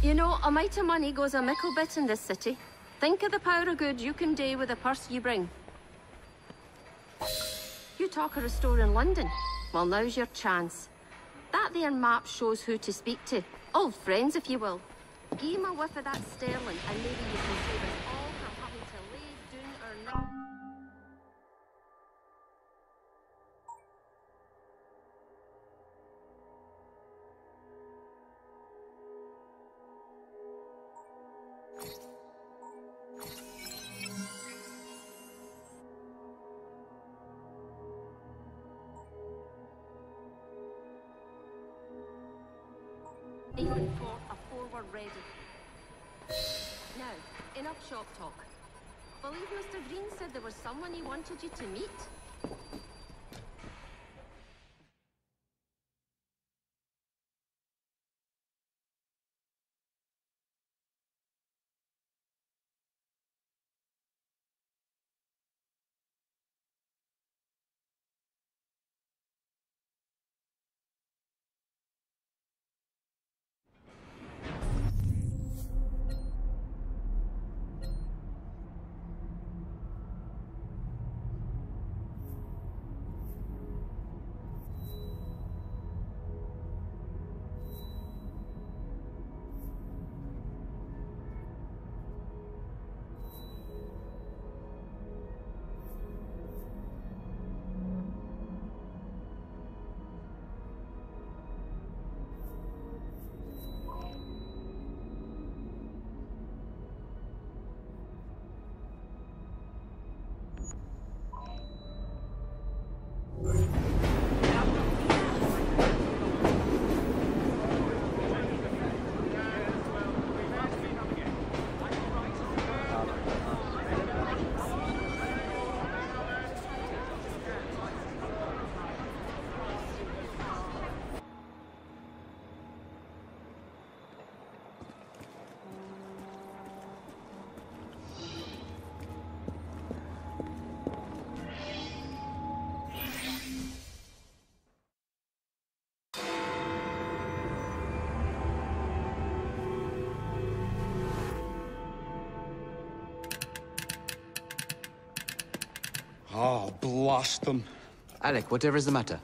You know, a mite of money goes a mickle bit in this city. Think of the power of good you can do with the purse you bring. You talk of a store in London. Well, now's your chance. That there map shows who to speak to. Old friends, if you will. Give him a whiff of that sterling, and maybe you can save us Even for a forward ready. Now, enough shop talk. Believe Mr. Green said there was someone he wanted you to meet? Oh, blast them. Alec, whatever is the matter?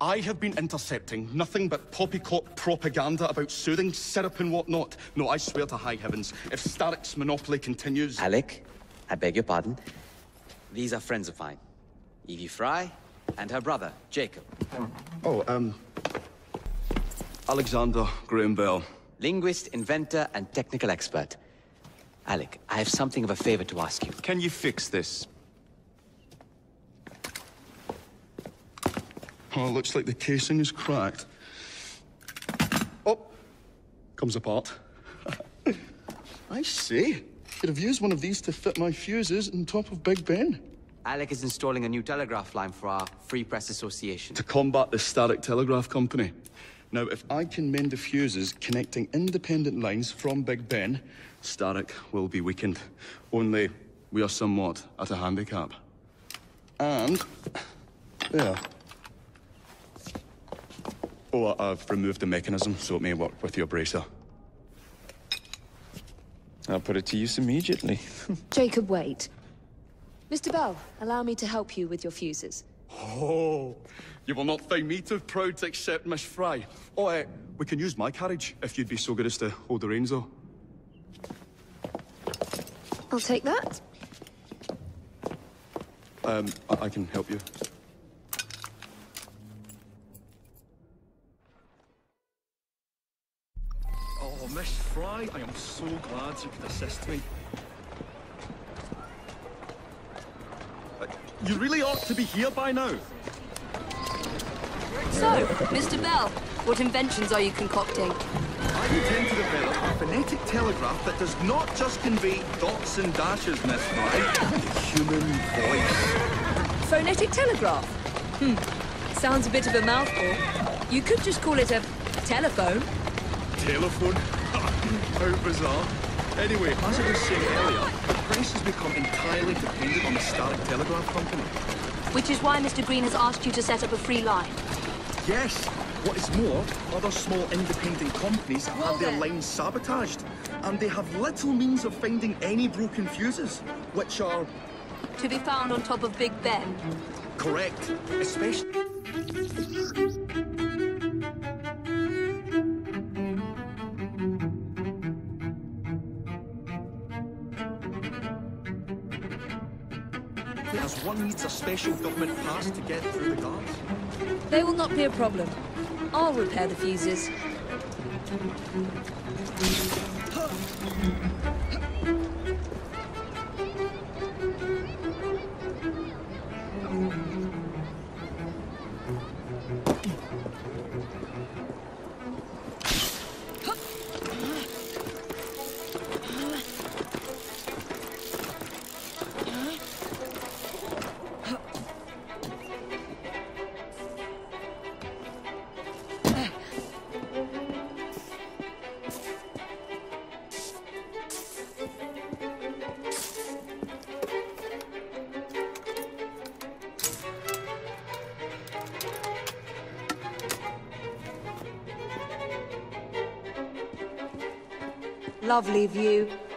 I have been intercepting nothing but poppycock propaganda about soothing syrup and whatnot. No, I swear to high heavens, if Starrick's monopoly continues... Alec, I beg your pardon. These are friends of mine. Evie Frye and her brother, Jacob. Oh, um... Alexander Graham Bell. Linguist, inventor, and technical expert. Alec, I have something of a favor to ask you. Can you fix this? Oh, looks like the casing is cracked. Oh, comes apart. I see. Could have used one of these to fit my fuses on top of Big Ben. Alec is installing a new telegraph line for our Free Press Association. To combat the Starrick Telegraph Company. Now, if I can mend the fuses connecting independent lines from Big Ben, Starrick will be weakened. Only, we are somewhat at a handicap. And... There. Oh, I've removed the mechanism so it may work with your bracer. I'll put it to use immediately. Jacob, wait. Mr. Bell, allow me to help you with your fuses. Oh, you will not find me too proud to accept Miss Frye. Oh, uh, we can use my carriage, if you'd be so good as to hold the reins, though. I'll take that. Um, I, I can help you. Frye, I am so glad you could assist me. Uh, You really ought to be here by now. So, Mr. Bell, what inventions are you concocting? I intend to develop a phonetic telegraph that does not just convey dots and dashes, Miss Frye. Human voice. Phonetic telegraph? Hmm. Sounds a bit of a mouthful. You could just call it a telephone. Telephone? How bizarre. Anyway, as I was saying earlier, the press has become entirely dependent on the Starrick Telegraph Company. Which is why Mr. Green has asked you to set up a free line. Yes, What is more, other small independent companies have Well their then. lines sabotaged, and they have little means of finding any broken fuses, which are To be found on top of Big Ben. correct, especially. As one needs a special government pass to get through the guards. They will not be a problem. I'll repair the fuses. Lovely view.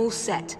All set.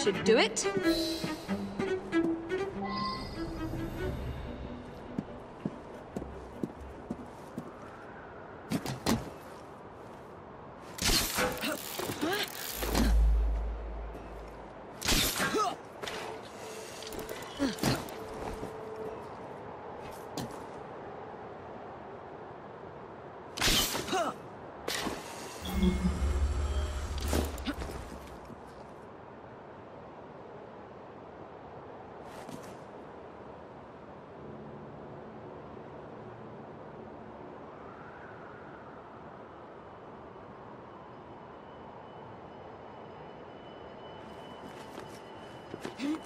Should do it. ¿Eh?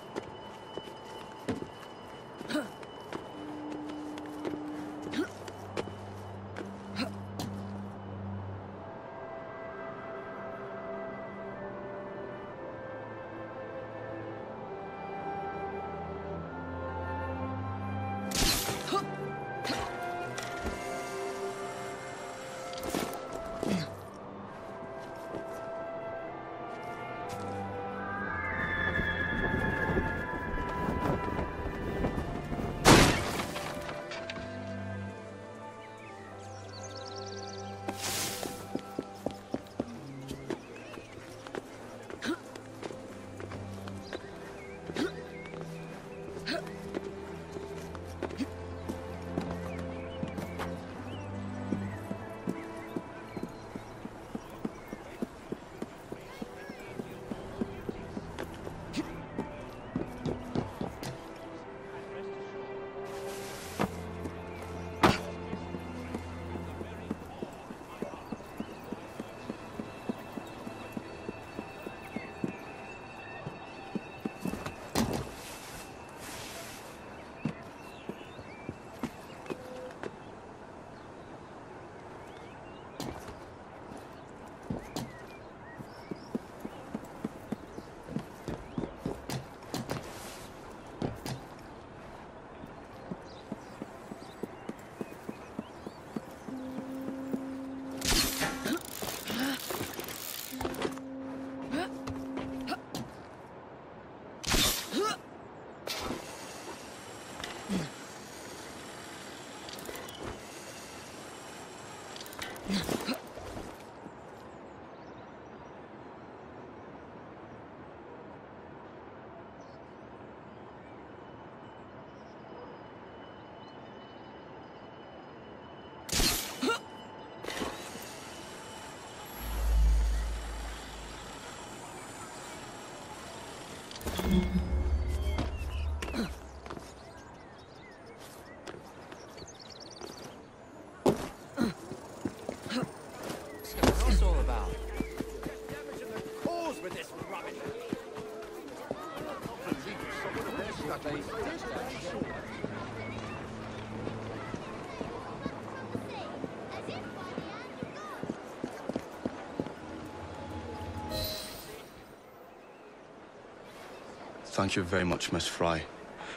Thank you very much, Miss Frye.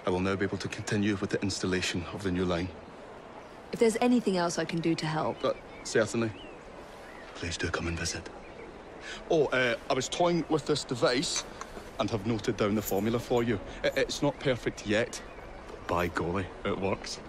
I will now be able to continue with the installation of the new line. If there's anything else I can do to help, But certainly, please do come and visit. Oh, uh, I was toying with this device and have noted down the formula for you. It's not perfect yet, but by golly, it works.